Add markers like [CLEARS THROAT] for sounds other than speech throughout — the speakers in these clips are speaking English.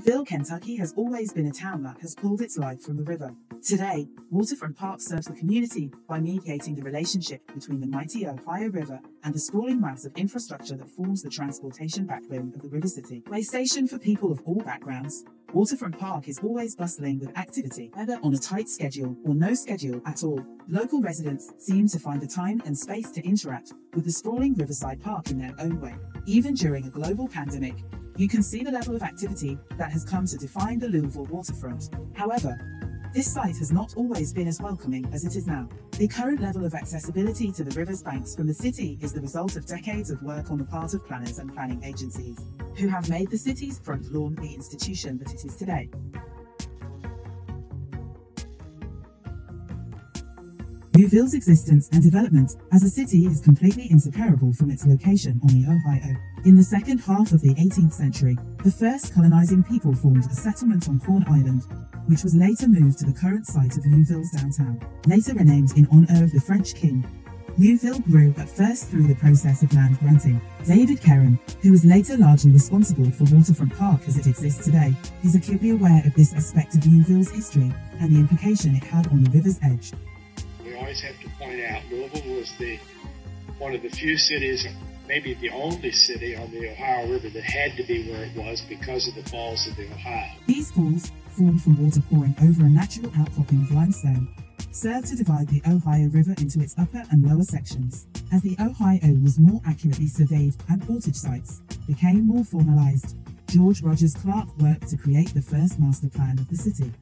Ville, Kentucky has always been a town that has pulled its life from the river. Today, Waterfront Park serves the community by mediating the relationship between the mighty Ohio River and the sprawling mass of infrastructure that forms the transportation backbone of the River City. A station for people of all backgrounds, Waterfront Park is always bustling with activity, whether on a tight schedule or no schedule at all. Local residents seem to find the time and space to interact with the sprawling Riverside Park in their own way. Even during a global pandemic, you can see the level of activity that has come to define the Louisville waterfront. However, this site has not always been as welcoming as it is now. The current level of accessibility to the river's banks from the city is the result of decades of work on the part of planners and planning agencies, who have made the city's front lawn the institution that it is today. Louisville's existence and development as a city is completely inseparable from its location on the Ohio. In the second half of the 18th century, the first colonizing people formed a settlement on Corn Island, which was later moved to the current site of Louisville's downtown, later renamed in honor of the French king. Louisville grew at first through the process of land granting. David Karem, who was later largely responsible for Waterfront Park as it exists today, is acutely aware of this aspect of Louisville's history and the implication it had on the river's edge always have to point out Louisville was the one of the few cities, maybe the only city on the Ohio River that had to be where it was because of the falls of the Ohio. These falls, formed from water pouring over a natural outcropping of limestone, served to divide the Ohio River into its upper and lower sections. As the Ohio was more accurately surveyed and portage sites became more formalized, George Rogers Clark worked to create the first master plan of the city.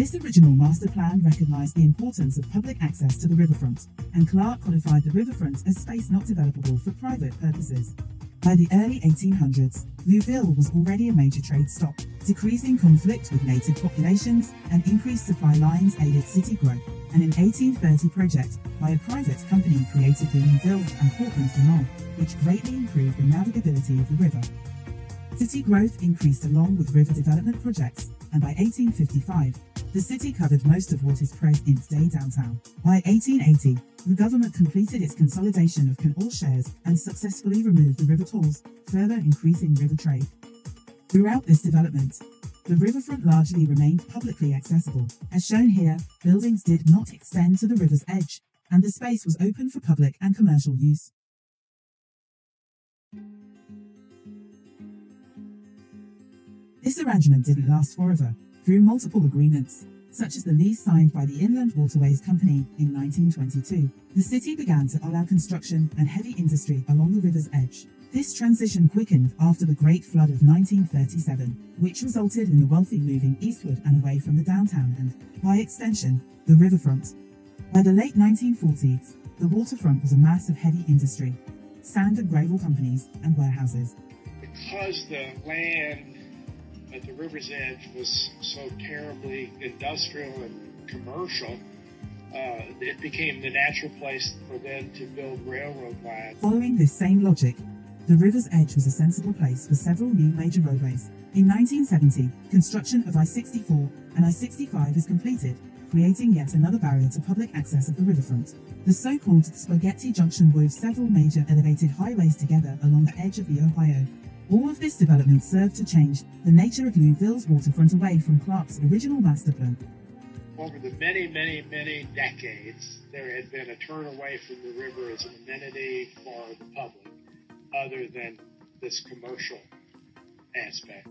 This original master plan recognized the importance of public access to the riverfront, and Clark codified the riverfront as space not developable for private purposes. By the early 1800s, Louisville was already a major trade stop. Decreasing conflict with native populations and increased supply lines aided city growth. And in 1830 project by a private company created the Louisville and Portland Canal, which greatly improved the navigability of the river. City growth increased along with river development projects, and by 1855, the city covered most of what is present-day downtown. By 1880, the government completed its consolidation of canal shares and successfully removed the river tolls, further increasing river trade. Throughout this development, the riverfront largely remained publicly accessible. As shown here, buildings did not extend to the river's edge, and the space was open for public and commercial use. This arrangement didn't last forever, through multiple agreements, such as the lease signed by the Inland Waterways Company in 1922, the city began to allow construction and heavy industry along the river's edge. This transition quickened after the Great Flood of 1937, which resulted in the wealthy moving eastward and away from the downtown and, by extension, the riverfront. By the late 1940s, the waterfront was a mass of heavy industry, sand and gravel companies, and warehouses. Because the land at the river's edge was so terribly industrial and commercial, uh, it became the natural place for them to build railroad lines. Following this same logic, the river's edge was a sensible place for several new major roadways. In 1970, construction of I-64 and I-65 is completed, creating yet another barrier to public access of the riverfront. The so-called Spaghetti Junction wove several major elevated highways together along the edge of the Ohio, all of this development served to change the nature of Louisville's waterfront away from Clark's original master plan. Over the many, many, many decades, there had been a turn away from the river as an amenity for the public, other than this commercial aspect.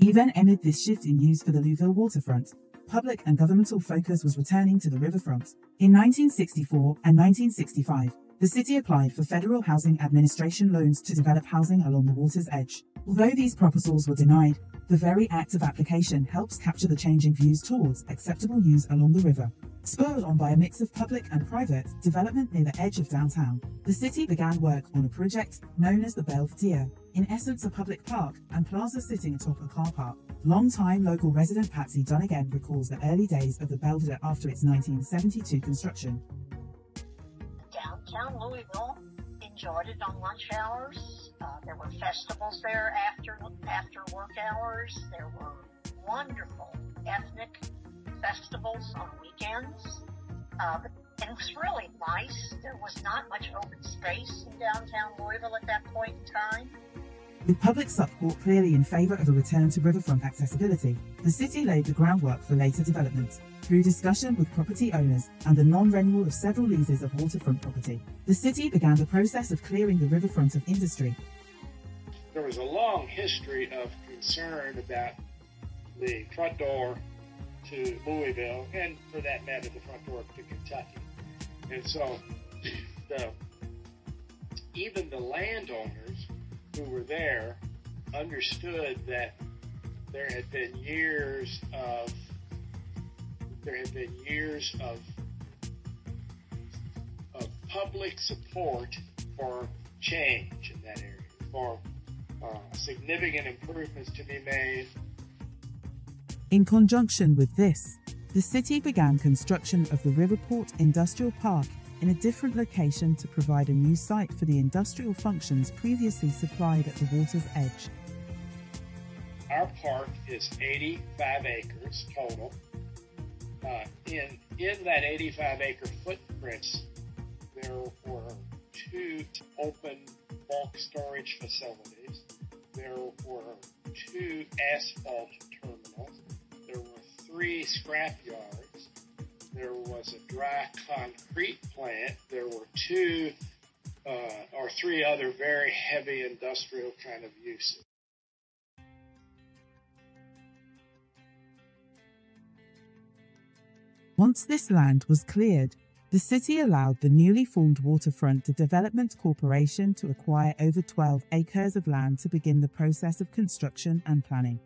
Even amid this shift in use for the Louisville waterfront, public and governmental focus was returning to the riverfront. In 1964 and 1965, the city applied for Federal Housing Administration loans to develop housing along the water's edge. Although these proposals were denied, the very act of application helps capture the changing views towards acceptable use along the river. Spurred on by a mix of public and private development near the edge of downtown, the city began work on a project known as the Belvedere, in essence a public park and plaza sitting atop a car park. Long-time local resident Patsy Dunnigan recalls the early days of the Belvedere after its 1972 construction. Downtown Louisville enjoyed it on lunch hours. Uh, there were festivals there after after work hours. There were wonderful ethnic festivals on weekends. Uh, it was really nice. There was not much open space in downtown Louisville at that point in time. With public support clearly in favour of a return to riverfront accessibility, the city laid the groundwork for later development. Through discussion with property owners and the non-renewal of several leases of waterfront property, the city began the process of clearing the riverfront of industry. There was a long history of concern about the front door to Louisville, and for that matter, the front door to Kentucky. And so, [CLEARS THROAT] the even the landowners who were there understood that there had been years of there had been years of of public support for change in that area, for uh, significant improvements to be made. In conjunction with this, the city began construction of the Riverport Industrial Park in a different location to provide a new site for the industrial functions previously supplied at the water's edge. Our park is 85 acres total. Uh, in in that 85 acre footprints, there were two open bulk storage facilities. There were two asphalt terminals. There were three scrap yards. There was a dry concrete plant. There were two uh, or three other very heavy industrial kind of uses. Once this land was cleared, the city allowed the newly formed Waterfront Development Corporation to acquire over 12 acres of land to begin the process of construction and planning.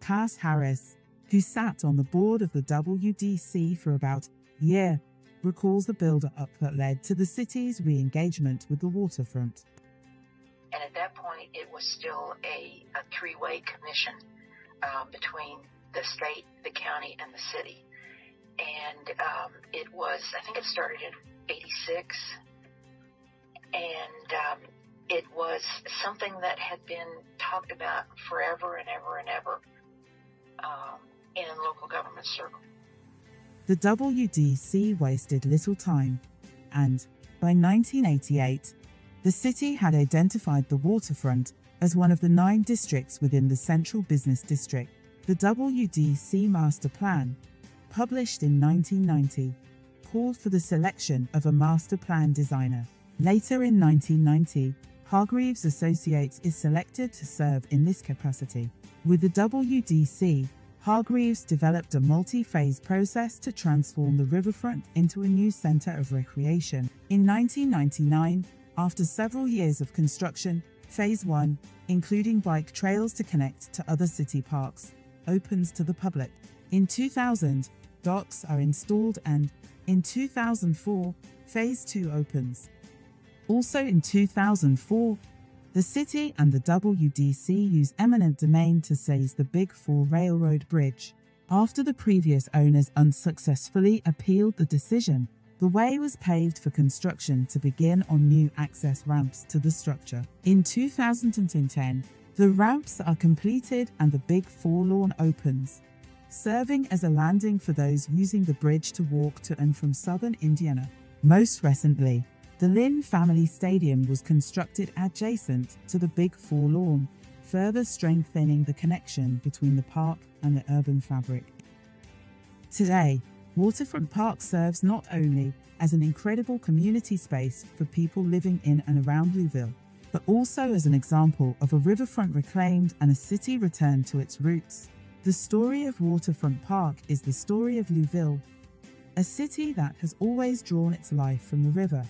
Cass Harris, who sat on the board of the WDC for about a year, recalls the build-up that led to the city's re-engagement with the waterfront. And at that point, it was still a, a three-way commission um, between the state, the county, and the city. And um, it was I think it started in '86, and um, it was something that had been talked about forever and ever and ever. Um, in local government circles. The WDC wasted little time, and by 1988, the city had identified the waterfront as one of the nine districts within the Central Business District. The WDC Master Plan published in 1990, called for the selection of a master plan designer. Later in 1990, Hargreaves Associates is selected to serve in this capacity. With the WDC, Hargreaves developed a multi-phase process to transform the riverfront into a new center of recreation. In 1999, after several years of construction, Phase 1, including bike trails to connect to other city parks, opens to the public. In 2000, docks are installed and, in 2004, Phase 2 opens. Also in 2004, the city and the WDC use eminent domain to seize the Big Four Railroad Bridge. After the previous owners unsuccessfully appealed the decision, the way was paved for construction to begin on new access ramps to the structure. In 2010, the ramps are completed and the Big Four lawn opens serving as a landing for those using the bridge to walk to and from southern Indiana. Most recently, the Lynn Family Stadium was constructed adjacent to the Big Four lawn, further strengthening the connection between the park and the urban fabric. Today, Waterfront Park serves not only as an incredible community space for people living in and around Louisville, but also as an example of a riverfront reclaimed and a city returned to its roots. The story of Waterfront Park is the story of Louisville, a city that has always drawn its life from the river